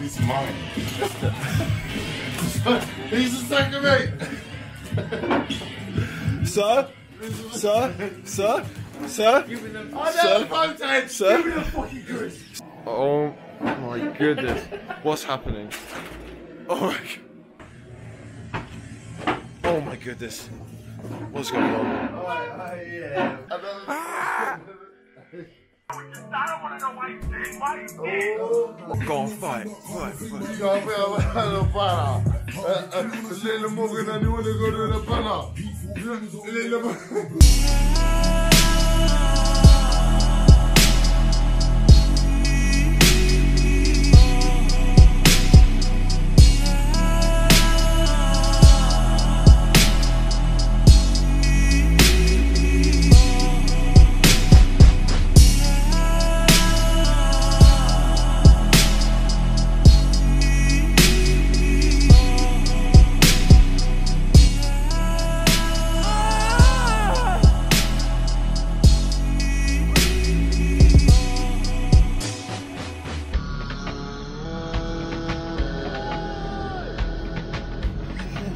He's mine. He's a second mate. Sir? Sir? Sir? Sir? Give me the oh, sir? Give me the fucking crisp. Oh my goodness. What's happening? Oh my god. Oh my goodness. What's going on? Oh, yeah. I don't want to know why you. Why you? Go on, fight, fight, fight. Gjorde gå runt och panna. Lille Morgan.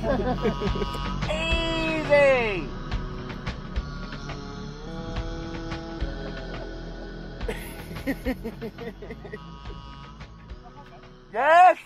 Easy. yes.